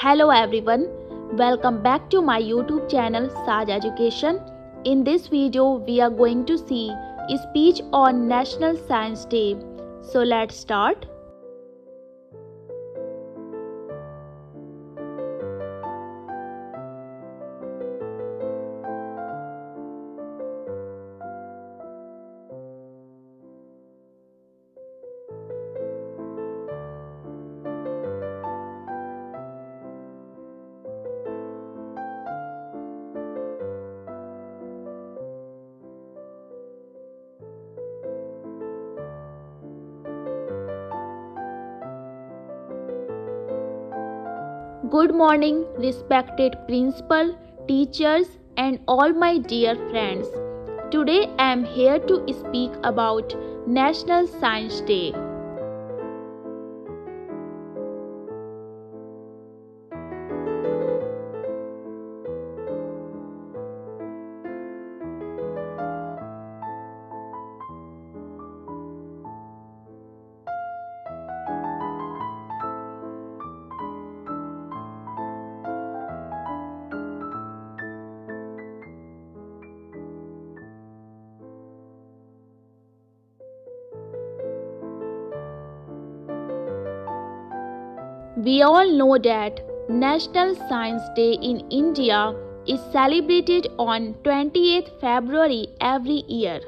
Hello everyone, welcome back to my YouTube channel SAZ Education. In this video, we are going to see a speech on National Science Day. So let's start. Good morning, respected principal, teachers, and all my dear friends. Today I am here to speak about National Science Day. We all know that National Science Day in India is celebrated on 28th February every year.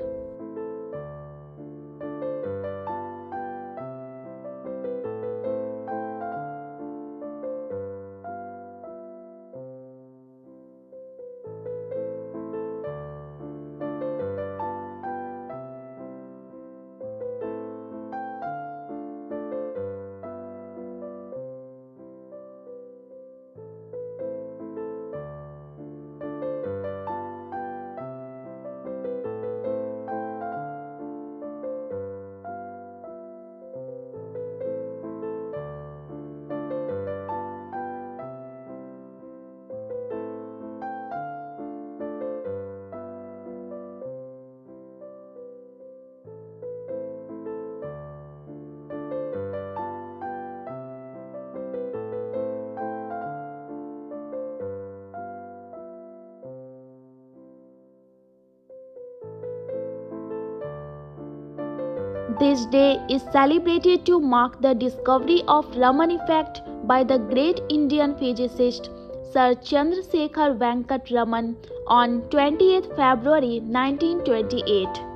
This day is celebrated to mark the discovery of Raman effect by the great Indian physicist Sir Chandrasekhar Venkat Raman on 20th February 1928.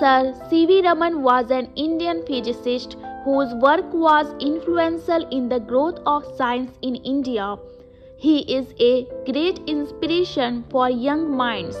Sir C.V. Raman was an Indian physicist whose work was influential in the growth of science in India. He is a great inspiration for young minds.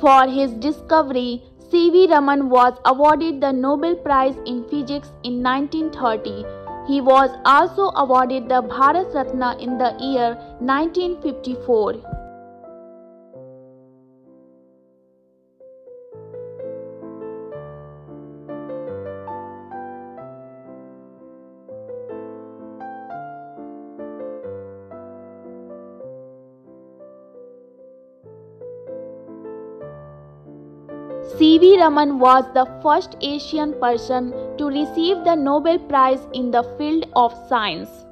For his discovery, C.V. Raman was awarded the Nobel Prize in Physics in 1930. He was also awarded the Bharat Ratna in the year 1954. C.V. Raman was the first Asian person to receive the Nobel Prize in the field of science.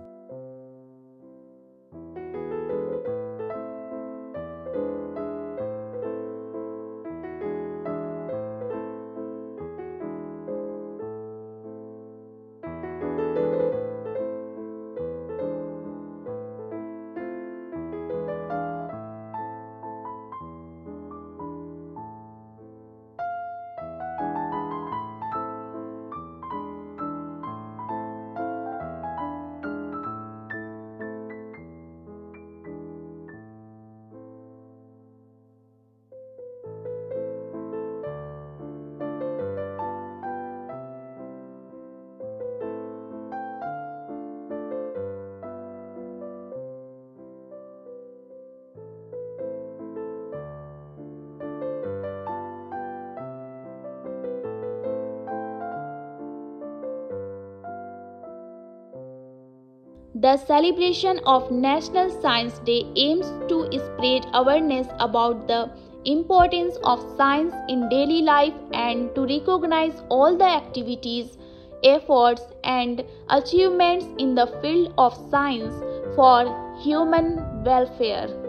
The celebration of National Science Day aims to spread awareness about the importance of science in daily life and to recognize all the activities, efforts, and achievements in the field of science for human welfare.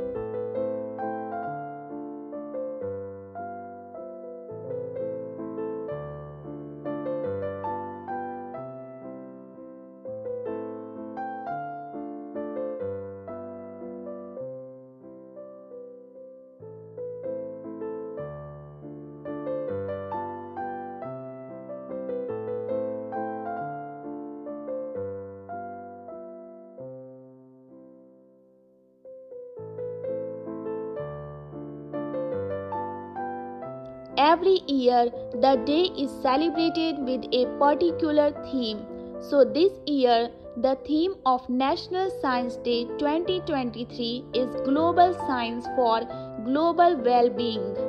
Every year, the day is celebrated with a particular theme. So, this year, the theme of National Science Day 2023 is Global Science for Global Well-being.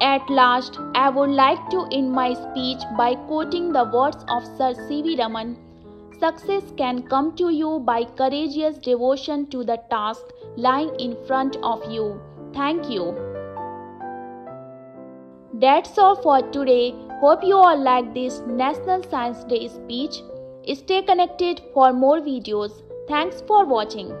At last, I would like to end my speech by quoting the words of Sir C.V. Raman Success can come to you by courageous devotion to the task lying in front of you. Thank you. That's all for today. Hope you all like this National Science Day speech. Stay connected for more videos. Thanks for watching.